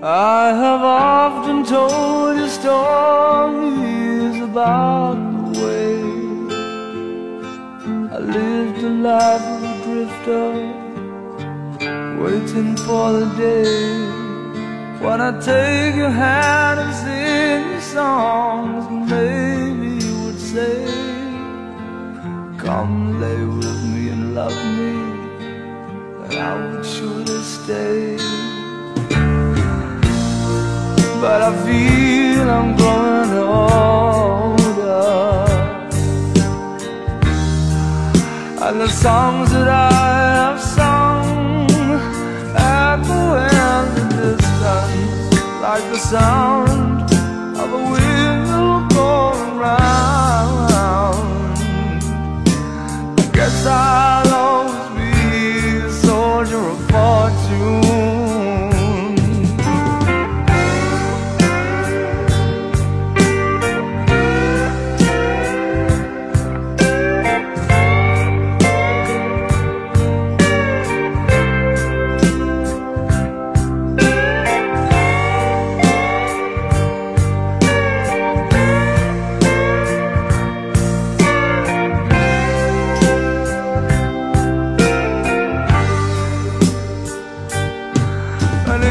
I have often told you stories about the way I lived a life of a drifter, waiting for the day when I take your hand and sing you songs, and maybe you would say, Come lay with me and love me, and I would surely stay but I feel I'm growing older. And the songs that I have sung Echo in the distance Like the sound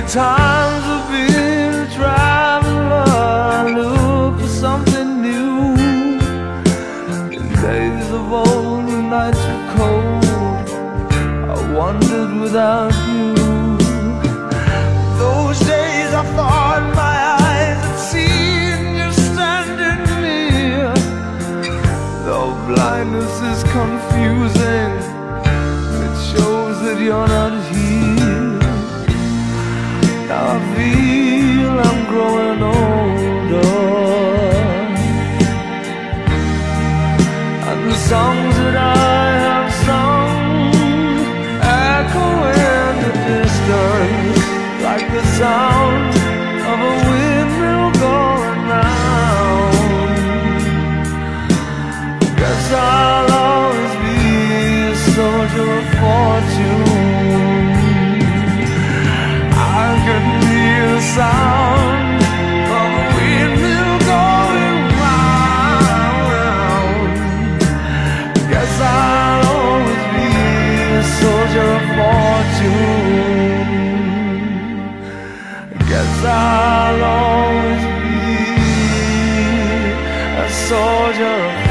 times I've been a traveler, look for something new. In days of old, when nights were cold, I wandered without you. Those days I thought my eyes had seen you standing near. Though blindness is confusing, it shows that you're not here. The sound of a windmill going round. Guess I'll always be a soldier of fortune I'll always be a soldier.